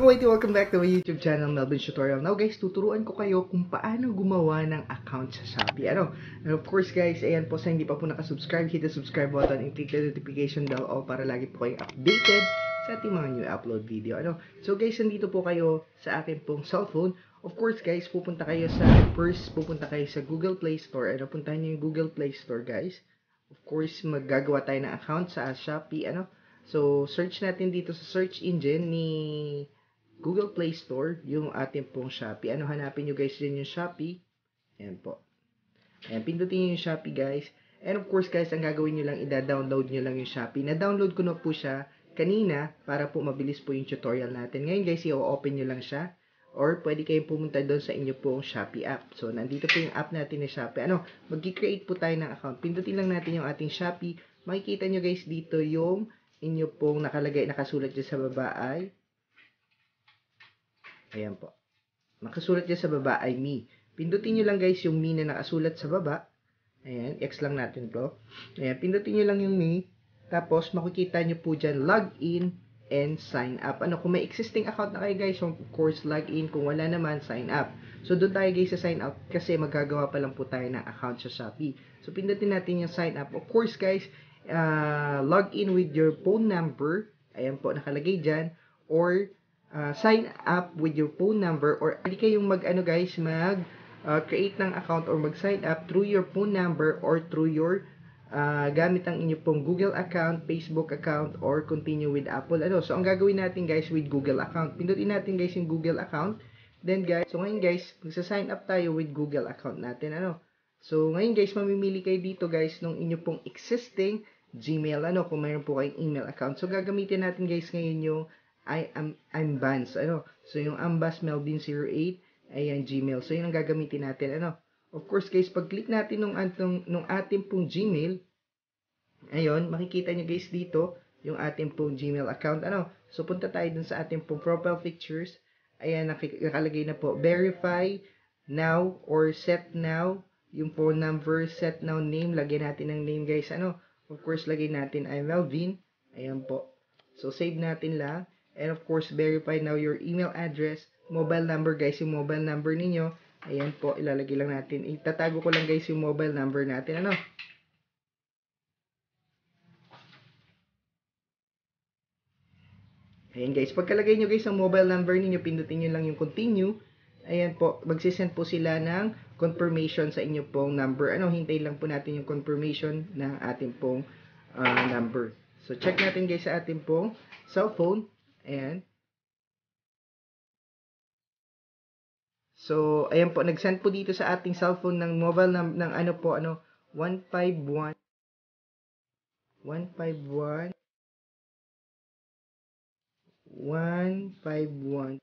mga kawaiti, welcome back to my YouTube channel, Melvin Tutorial. Now guys, tuturuan ko kayo kung paano gumawa ng account sa Shopee. Ano? And of course guys, ayan po sa hindi pa po nakasubscribe, hit the subscribe button and click the notification bell all para lagi po kayong updated sa ating mga new upload video. Ano? So guys, nandito po kayo sa akin pong cellphone. Of course guys, pupunta kayo sa, first pupunta kayo sa Google Play Store. Ano, puntahan nyo yung Google Play Store guys. Of course, maggagawa tayo ng account sa Shopee. Ano? So, search natin dito sa search engine ni Google Play Store yung ating pong Shopee. Ano, hanapin nyo guys dyan yung Shopee. Ayan po. Ayan, pindutin nyo yung Shopee guys. And of course guys, ang gagawin nyo lang, ida-download nyo lang yung Shopee. Na-download ko na po siya kanina para po mabilis po yung tutorial natin. Ngayon guys, i-open nyo lang siya. Or pwede kayong pumunta doon sa inyo pong Shopee app. So, nandito po yung app natin na Shopee. Ano, mag-create po tayo ng account. Pindutin lang natin yung ating Shopee. Makikita nyo guys dito yung inyo pong nakalagay, nakasulat dyan sa baba ay ayan po. Nakasulat dyan sa baba ay me. Pindutin nyo lang guys yung me na nakasulat sa baba. Ayan, X lang natin to. Ayan, pindutin nyo lang yung me. Tapos, makikita nyo po dyan, login and sign up. Ano, kung may existing account na kayo guys, of course, login. Kung wala naman, sign up. So, doon tayo guys sa sign up kasi magagawa pa lang po tayo ng account sa Shopee. So, pindutin natin yung sign up. Of course, guys, uh, log in with your phone number. Ayan po, nakalagay dyan. Or, uh, sign up with your phone number. Or, hindi kayong mag, ano guys, mag uh, create ng account or mag-sign up through your phone number or through your uh, gamit ang inyo pong Google account, Facebook account, or continue with Apple. Ano? So, ang gagawin natin guys with Google account. Pindutin natin guys yung Google account. Then guys, so ngayon guys, magsa-sign up tayo with Google account natin. Ano? So, ngayon guys, mamimili kayo dito guys nung inyo pong existing Gmail, ano, kung mayroon po kayong email account. So, gagamitin natin guys ngayon yung I am Vance, ano. So, yung Ambas Melvin 08, ayan, Gmail. So, yun ang gagamitin natin, ano. Of course guys, pag click natin nung, atong, nung ating pong Gmail, ayun, makikita nyo guys dito, yung ating pong Gmail account, ano. So, punta tayo dun sa ating pong profile pictures. Ayan, nakalagay na po, verify now or set now yung phone number, set now name, lagyan natin ng name guys, ano, of course, lagyan natin ay Melvin, ayan po, so save natin lang, and of course, verify now your email address, mobile number guys, yung mobile number ninyo, ayan po, ilalagay lang natin, itatago ko lang guys yung mobile number natin, ano, Ayan guys, pagkalagay nyo guys ang mobile number ninyo, pindutin nyo lang yung continue. Ayan po, magsisend po sila ng confirmation sa inyo pong number. Ano, hintayin lang po natin yung confirmation ng ating pong uh, number. So, check natin guys sa ating pong cellphone. Ayan. So, ayan po, nag-send po dito sa ating cellphone ng mobile ng, ng ano po, ano, 151 151 151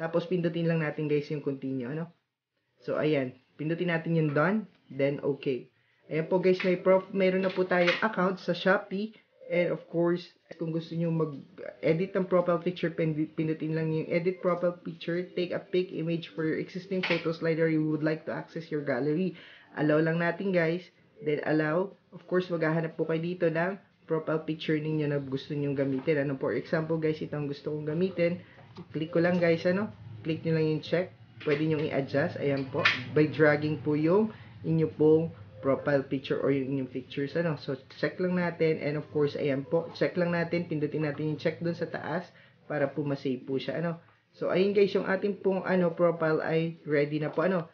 tapos, pindutin lang natin guys yung continue, ano? So, ayan. Pindutin natin yung done. Then, okay. Ayan po guys, may prof, mayroon na po tayong account sa Shopee. And of course, kung gusto nyo mag-edit ng profile picture, pindutin lang yung edit profile picture. Take a pic image for your existing photo slider you would like to access your gallery. Allow lang natin guys. Then, allow. Of course, maghahanap po kayo dito ng profile picture ninyo na gusto nyo gamitin. Ano, for example guys, itong gusto kong gamitin click ko lang guys ano click nyo lang yung check pwede nyo i-adjust ayan po by dragging po yung inyo pong profile picture or yung inyong pictures ano so check lang natin and of course ayan po check lang natin pindutin natin yung check dun sa taas para po masave po siya ano so ayun guys yung ating pong ano profile ay ready na po ano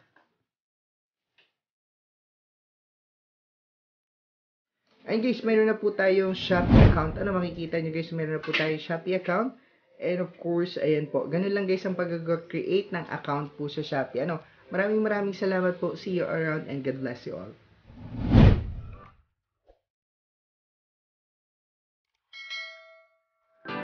Ayun guys, mayroon na po tayong Shopee account. Ano makikita nyo guys, mayroon na po tayong Shopee account. And of course, ayan po, ganun lang guys ang pag-create ng account po sa Shopee. Ano, maraming maraming salamat po. See you around and God bless you all.